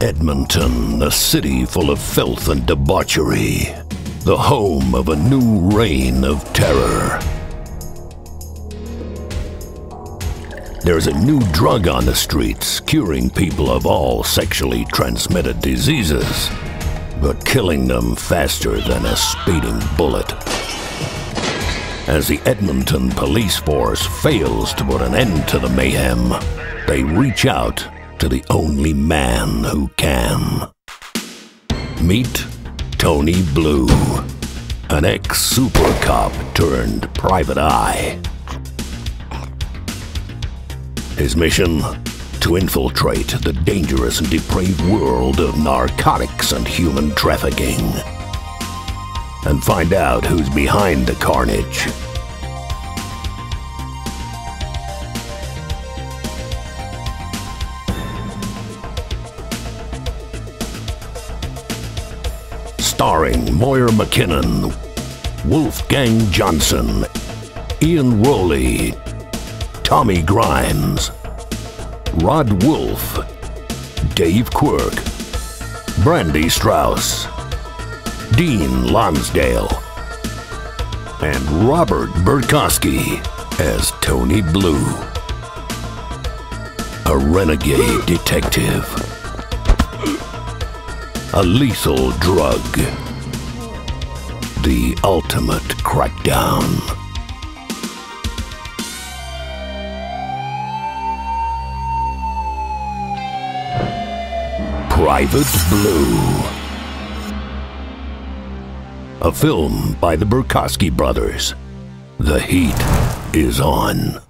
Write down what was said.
Edmonton, a city full of filth and debauchery, the home of a new reign of terror. There's a new drug on the streets curing people of all sexually transmitted diseases, but killing them faster than a speeding bullet. As the Edmonton police force fails to put an end to the mayhem, they reach out to the only man who can. Meet Tony Blue, an ex-super cop turned private eye. His mission? To infiltrate the dangerous and depraved world of narcotics and human trafficking. And find out who's behind the carnage. Starring Moira McKinnon, Wolfgang Johnson, Ian Rowley, Tommy Grimes, Rod Wolf, Dave Quirk, Brandy Strauss, Dean Lonsdale, and Robert Burkosky as Tony Blue, a renegade detective a lethal drug. The ultimate crackdown. Private Blue. A film by the Burkosky brothers. The heat is on.